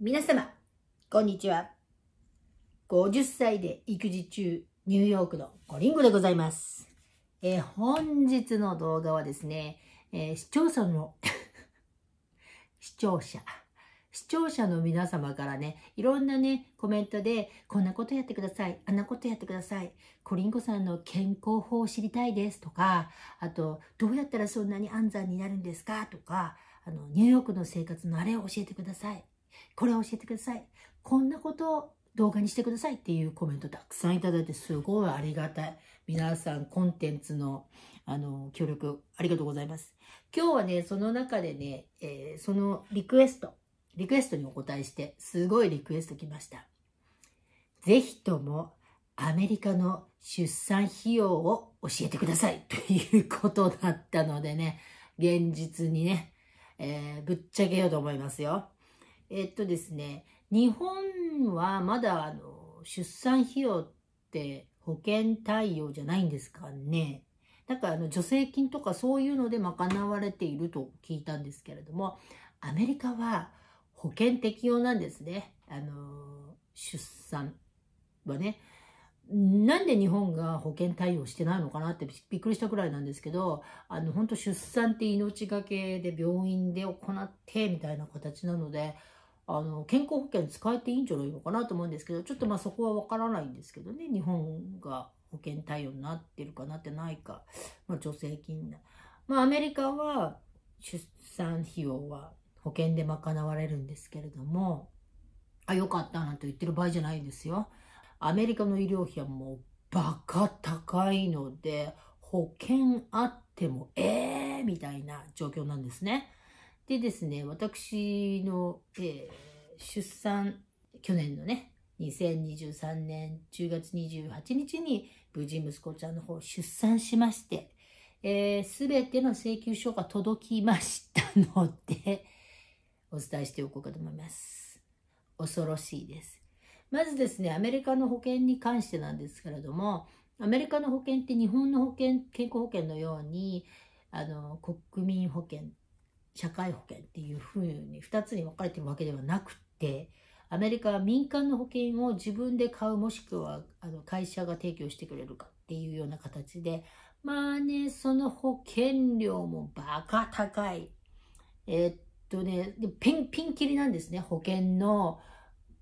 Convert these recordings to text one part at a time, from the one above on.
皆様、こんにちは。50歳で育児中、ニューヨークのコリンゴでございます。えー本日の動画はですね、えー視聴者の、視聴者、視聴者の皆様からね、いろんなね、コメントで、こんなことやってください、あんなことやってください、コリンゴさんの健康法を知りたいですとか、あと、どうやったらそんなに安産になるんですか？とか、あの、ニューヨークの生活のあれを教えてください。これを教えてください。こんなことを動画にしてくださいっていうコメントたくさんいただいてすごいありがたい。皆さんコンテンツのあの協力ありがとうございます。今日はね、その中でね、えーそのリクエスト、リクエストにお答えして、すごいリクエスト来ました。ぜひともアメリカの出産費用を教えてくださいということだったのでね、現実にね、えーぶっちゃけようと思いますよ。えっとですね、日本はまだあの出産費用って保険対応じゃないんですかね。だからあの助成金とかそういうので賄われていると聞いたんですけれども、アメリカは保険適用なんですね。あの、出産はね。なんで日本が保険対応してないのかなってびっくりしたくらいなんですけど、あの、本当出産って命がけで病院で行ってみたいな形なので、あの、健康保険使えていいんじゃないのかなと思うんですけど、ちょっとまあそこはわからないんですけどね、日本が保険対応になってるかなってないか、まあ助成金だ。まあアメリカは出産費用は保険で賄われるんですけれども、あ、よかったなんて言ってる場合じゃないんですよ。アメリカの医療費はもうバカ高いので、保険あってもええー、みたいな状況なんですね。でですね、私の、えー出産、去年のね、2023年10月28日に無事息子ちゃんの方出産しまして、す、べ、ての請求書が届きましたので、お伝えしておこうかと思います。恐ろしいです。まずですね、アメリカの保険に関してなんですけれども、アメリカの保険って日本の保険、健康保険のように、あの、国民保険、社会保険っていうふうに2つに分かれてるわけではなくて、アメリカは民間の保険を自分で買うもしくはあの会社が提供してくれるかっていうような形で、まあね、その保険料もバカ高い。えーっとね、でピン、ピンキリなんですね、保険の、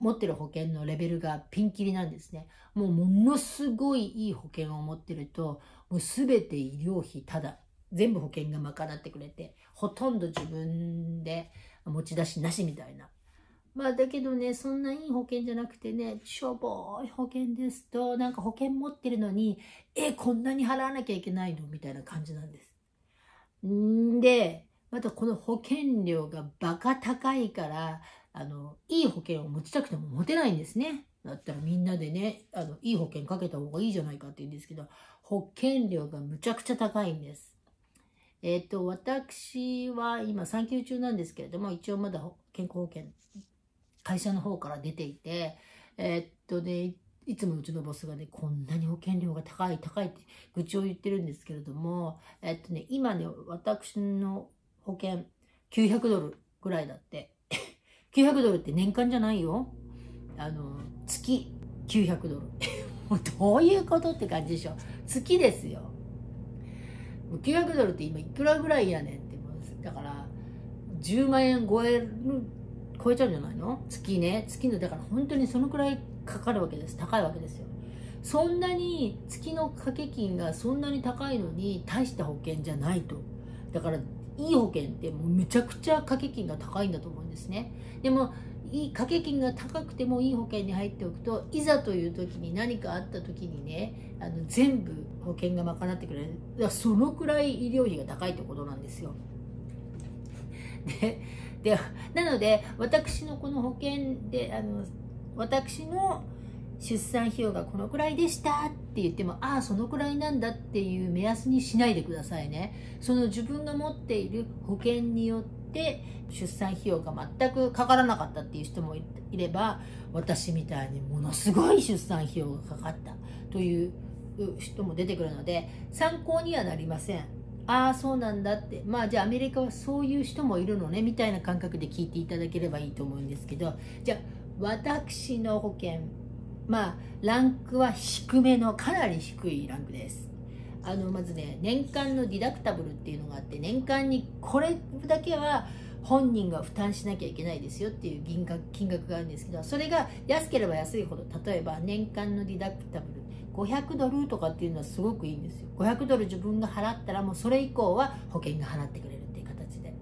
持ってる保険のレベルがピンキリなんですね。もうものすごいいい保険を持ってると、もうすべて医療費ただ。全部保険が賄ってくれて、ほとんど自分で持ち出しなしみたいな。まあだけどね、そんないい保険じゃなくてね、しょぼい保険ですと、なんか保険持ってるのに、え、こんなに払わなきゃいけないの？みたいな感じなんです。んで、またこの保険料がバカ高いから、あの、いい保険を持ちたくても持てないんですね。だったらみんなでね、あの、いい保険かけた方がいいじゃないかって言うんですけど、保険料がむちゃくちゃ高いんです。えっ、と、私は今産休中なんですけれども、一応まだ健康保険、会社の方から出ていて、えっとね、いつもうちのボスがね、こんなに保険料が高い高いって愚痴を言ってるんですけれども、えっとね、今ね、私の保険900ドルぐらいだって。900ドルって年間じゃないよ。あの、月900ドル。もうどういうことって感じでしょ。月ですよ。900ドルって今いくらぐらいやねんって。だから、10万円超える、超えちゃうんじゃないの？月ね。月の、だから本当にそのくらいかかるわけです。高いわけですよ。そんなに月の掛け金がそんなに高いのに大した保険じゃないと。だから、いい保険ってもうめちゃくちゃ掛け金が高いんだと思うんですね。でも、いい掛け金が高くてもいい保険に入っておくといざという時に何かあった時にねあの全部保険が賄ってくれる。だからそのくらい医療費が高いってことなんですよ。ででなので私のこの保険であの私の出産費用がこのくらいでしたって言ってもああそのくらいなんだっていう目安にしないでくださいね。その自分が持っている保険によって出産費用が全くかからなかったっていう人もいれば私みたいにものすごい出産費用がかかったという人も出てくるので参考にはなりません。ああそうなんだって。まあじゃあアメリカはそういう人もいるのねみたいな感覚で聞いていただければいいと思うんですけどじゃあ私の保険まあランクは低めのかなり低いランクです。あのまずね年間のディダクタブルっていうのがあって年間にこれだけは本人が負担しなきゃいけないですよっていう金額金額があるんですけどそれが安ければ安いほど例えば年間のディダクタブル500ドルとかっていうのはすごくいいんですよ。500ドル自分が払ったらもうそれ以降は保険が払ってくれるっていう形で。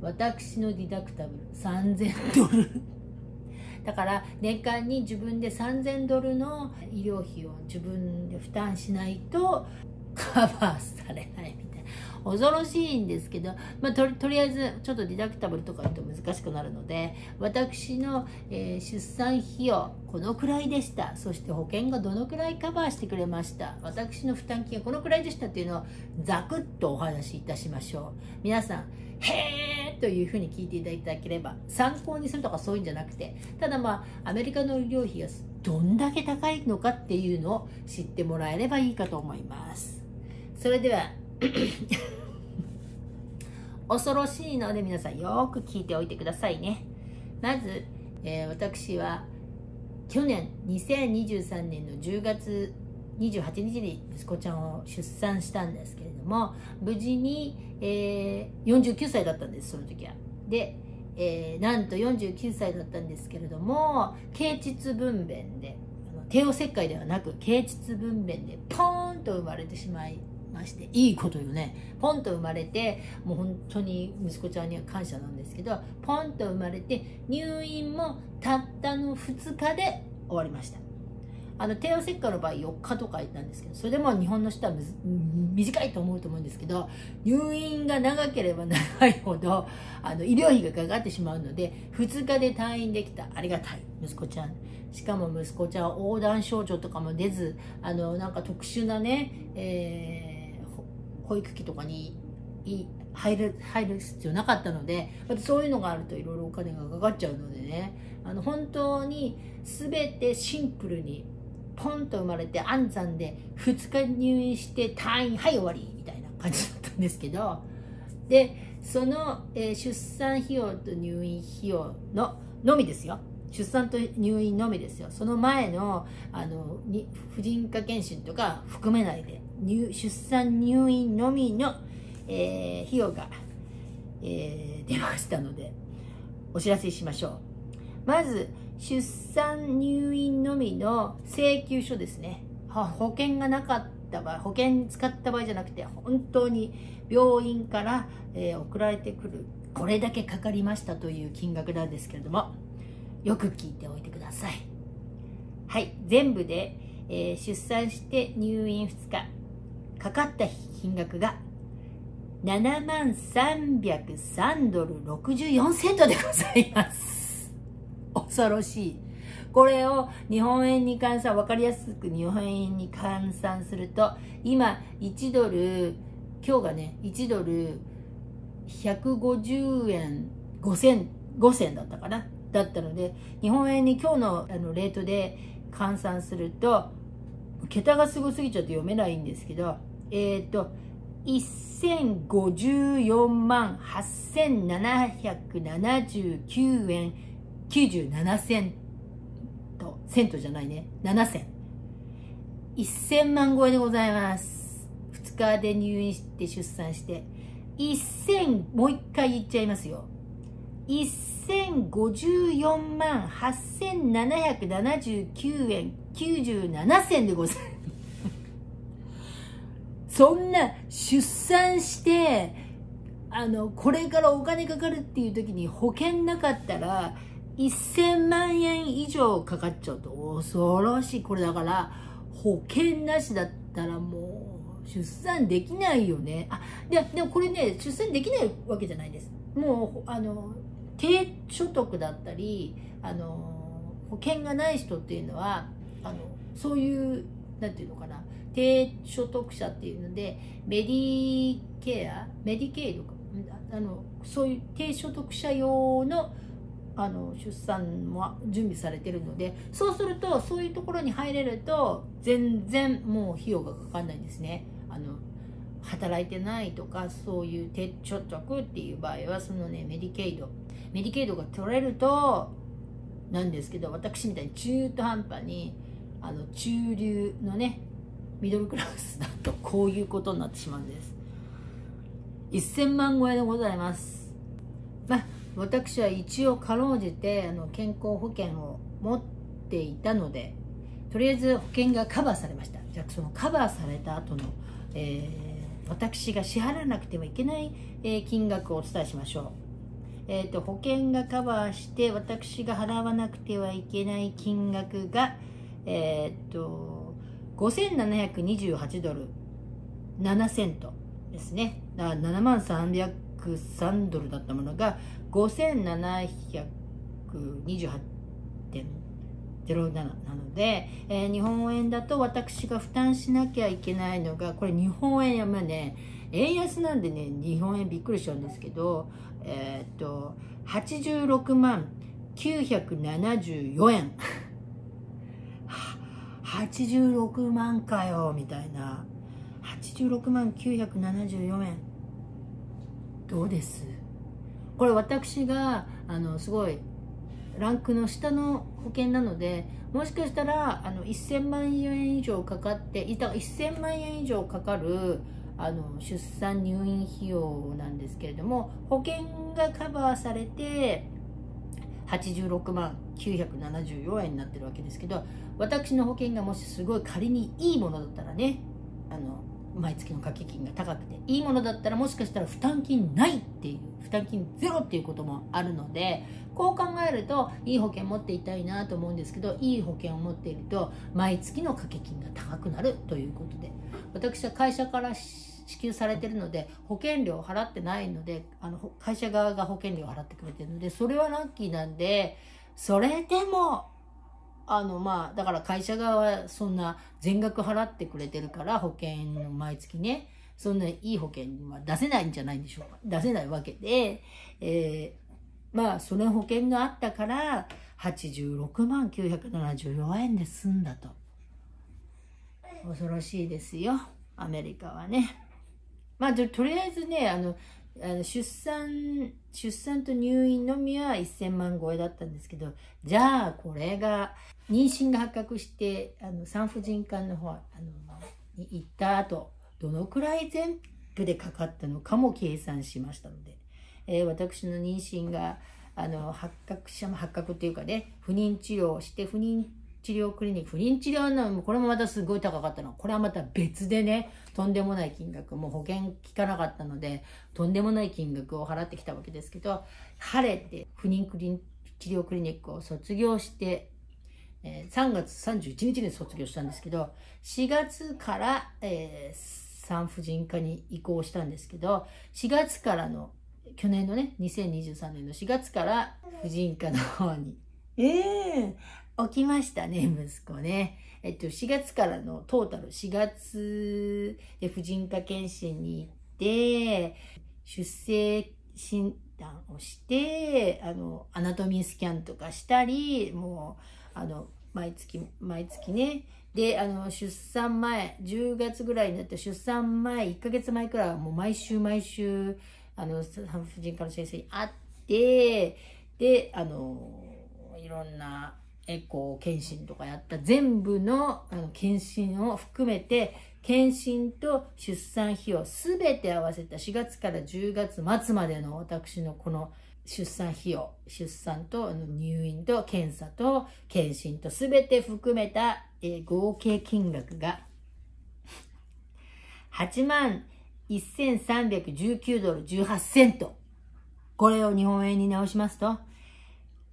私のディダクタブル3000ドル。だから年間に自分で3000ドルの医療費を自分で負担しないとカバーされないみたいな。恐ろしいんですけど、まあ、とりあえずちょっとディダクタブルとか言うと難しくなるので私の、えー、出産費用このくらいでした。そして保険がどのくらいカバーしてくれました。私の負担金はこのくらいでしたっていうのをざくっとお話しいたしましょう。皆さんへーというふうに聞いていただければ参考にするとかそういうんじゃなくてただまあアメリカの医療費がどんだけ高いのかっていうのを知ってもらえればいいかと思います。それでは 恐ろしいので皆さんよく聞いておいてくださいね。まず、えー、私は去年2023年の10月28日に息子ちゃんを出産したんですけれども無事に、えー、49歳だったんですその時は。で、えー、なんと49歳だったんですけれども経腟分娩で帝王切開ではなく経腟分娩でポーンと生まれてしまいましていいことよね。ポンと生まれてもう本当に息子ちゃんには感謝なんですけどポンと生まれて入院もたったの2日で終わりました。あの帝王切開の場合4日とかなんですけどそれでも日本の人は短いと思うと思うんですけど入院が長ければ長いほどあの医療費がかかってしまうので2日で退院できた。ありがたい息子ちゃん。しかも息子ちゃんは横断症状とかも出ずあのなんか特殊なね、えー保育器とかに入る入る必要なかったのでそういうのがあるといろいろお金がかかっちゃうのでね。あの本当に全てシンプルにポンと生まれて安産で2日入院して退院はい終わりみたいな感じだったんですけど。でその、えー、出産費用と入院費用ののみですよ。出産と入院のみですよ。その前のあのに婦人科検診とか含めないで入出産入院のみの、えー、費用が、えー、出ましたのでお知らせしましょう。まず出産入院のみの請求書ですね。保険がなかった場合保険使った場合じゃなくて本当に病院から、えー、送られてくるこれだけかかりましたという金額なんですけれどもよく聞いておいてください。はい全部で、えー、出産して入院2日。かかった金額が7万303ドル64セントでございます。恐ろしい。これを日本円に換算分かりやすく日本円に換算すると今1ドル今日がね1ドル150円5銭5銭だったかな。だったので日本円に今日のあのレートで換算すると桁がすごすぎちゃって読めないんですけどえっ、ー、と1054万8779円97セントセントじゃないね。7銭1000万超えでございます。2日で入院して出産して。1000もう一回言っちゃいますよ。1054万8779円97銭でございます。そんな出産して、あの、これからお金かかるっていう時に保険なかったら、1000万円以上かかっちゃうと恐ろしい。これだから、保険なしだったらもう、出産できないよね。あ、で、でもこれね、出産できないわけじゃないです。もう、あの、低所得だったりあの保険がない人っていうのはあのそういうなんていうのかな低所得者っていうのでメディケアメディケイドか。あのそういう低所得者用のあの出産も準備されてるのでそうするとそういうところに入れると全然もう費用がかかんないんですね。あの働いてないとかそういう低所得っていう場合はそのねメディケイドメディケイドが取れるとなんですけど私みたいに中途半端にあの中流のねミドルクラスだと。こういうことになってしまうんです。1000万超えでございます。まあ私は一応かろうじてあの健康保険を持っていたのでとりあえず保険がカバーされました。じゃあそのカバーされた後の、えー、私が支払わなくてはいけない、えー、金額をお伝えしましょう。えーと、保険がカバーして私が払わなくてはいけない金額が、えーと、5728ドル。7セントですね。だから7万303ドルだったものが5728.07なので、えー、日本円だと私が負担しなきゃいけないのがこれ日本円はね円安なんでね日本円びっくりしちゃうんですけどえー、っと86万974円。86万かよみたいな。86万974円。どうです？これ私があのすごいランクの下の保険なのでもしかしたらあの1000万円以上かかっていた1000万円以上かかるあの出産入院費用なんですけれども保険がカバーされて86万。974円になってるわけですけど私の保険がもしすごい仮にいいものだったらねあの毎月の掛け金が高くていいものだったらもしかしたら負担金ないっていう負担金ゼロっていうこともあるのでこう考えるといい保険持っていたいなと思うんですけどいい保険を持っていると毎月の掛け金が高くなるということで私は会社から支給されてるので保険料を払ってないのであの会社側が保険料を払ってくれてるのでそれはラッキーなんでそれでもあのまあだから会社側はそんな全額払ってくれてるから保険の毎月ねそんないい保険は出せないんじゃないでしょうか。出せないわけで、えー、まあその保険があったから86万974円で済んだと。恐ろしいですよアメリカはね。まあとりあえずねあのあの出産、出産と入院のみは1000万超えだったんですけど、じゃあこれが、妊娠が発覚して、あの産婦人科の方、あの、に行った後、どのくらい全部でかかったのかも計算しましたので、えー、私の妊娠が、あの、発覚者も発覚っていうかね、不妊治療をして、不妊治療クリニック、不妊治療の、これもまたすごい高かったの。これはまた別でね、とんでもない金額、もう保険効かなかったので、とんでもない金額を払ってきたわけですけど、晴れて不妊クリ治療クリニックを卒業して、えー、3月31日に卒業したんですけど、4月から、えー、産婦人科に移行したんですけど、4月からの、去年のね、2023年の4月から婦人科の方に、ええー起きましたね、息子ね。えっと、4月からのトータル、4月で婦人科検診に行って、出生診断をして、あの、アナトミースキャンとかしたり、もう、あの、毎月、毎月ね。で、あの、出産前、10月ぐらいになって出産前、1ヶ月前くらいはもう毎週毎週、あの、産婦人科の先生に会って、で、あの、いろんな、エコー検診とかやった全部のあの検診を含めて検診と出産費用すべて合わせた4月から10月末までの私のこの出産費用、出産と入院と検査と検診とすべて含めた、え、合計金額が 8万1319ドル18セント。これを日本円に直しますと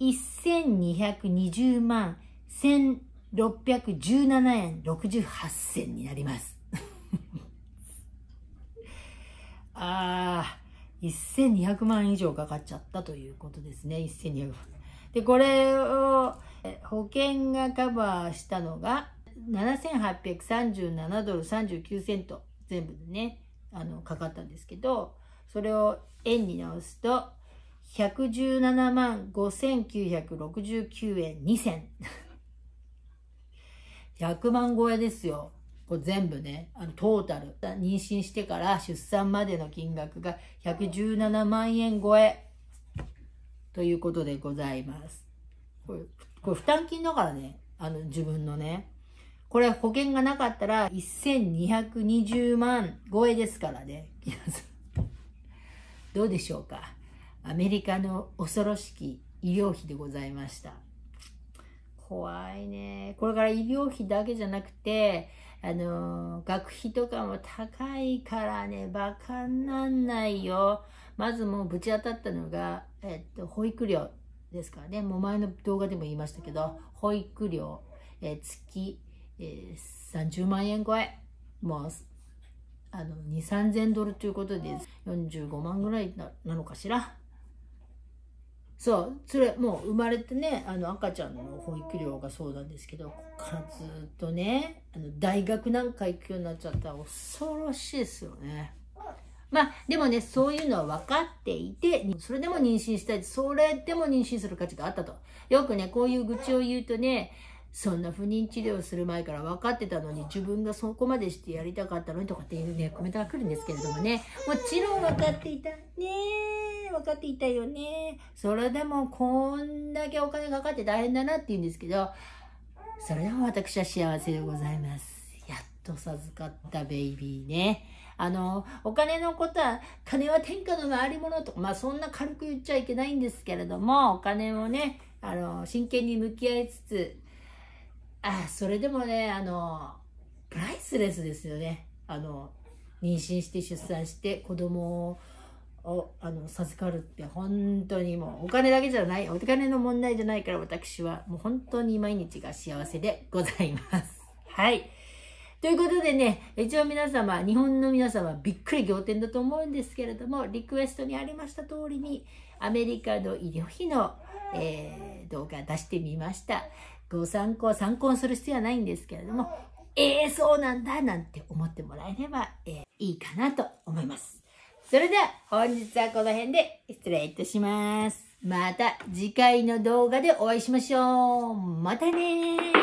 1220万1617円68銭になります。ああ、1200万以上かかっちゃったということですね。1200万。で、これを保険がカバーしたのが7837ドル39セント全部でね、あの、かかったんですけど、それを円に直すと117万5969円2銭。100万超えですよ。これ全部ね、あのトータル。妊娠してから出産までの金額が117万円超え。ということでございます。これ、これ負担金だからね、あの自分のね。これ保険がなかったら1220万超えですからね。どうでしょうか？アメリカの恐ろしき医療費でございました。怖いね。これから医療費だけじゃなくて、あの、学費とかも高いからね、バカになんないよ。まずもうぶち当たったのが、えっと、保育料ですからね。もう前の動画でも言いましたけど、保育料、え月、えー、30万円超え。もう、あの、2、3000ドルということで、45万ぐらいなのかしら。そう、それもう生まれてね、あの赤ちゃんの保育料がそうなんですけど、ここからずっとね、あの大学なんか行くようになっちゃったら恐ろしいですよね。まあ、でもね、そういうのは分かっていて、それでも妊娠したい。それでも妊娠する価値があったと。よくね、こういう愚痴を言うとね、そんな不妊治療する前から分かってたのに自分がそこまでしてやりたかったのにとかっていうね、コメントが来るんですけれどもね、もちろん分かっていた。ね分かっていたよね。それでもこんだけお金かかって大変だなって言うんですけど、それでも私は幸せでございます。やっと授かったベイビーね。あの、お金のことは、金は天下の回り物とか、まあそんな軽く言っちゃいけないんですけれども、お金をね、あの、真剣に向き合いつつ、あ、それでもね、あの、プライスレスですよね。あの、妊娠して出産して子供ををあの授かるって本当にもうお金だけじゃない、お金の問題じゃないから私はもう本当に毎日が幸せでございます。はい。ということでね、一応皆様、日本の皆様、びっくり仰天だと思うんですけれども、リクエストにありました通りに、アメリカの医療費の、えー、動画出してみました。ご参考、参考する必要はないんですけれども、ええー、そうなんだ、なんて思ってもらえれば、えー、いいかなと思います。それでは、本日はこの辺で失礼いたします。また次回の動画でお会いしましょう。またね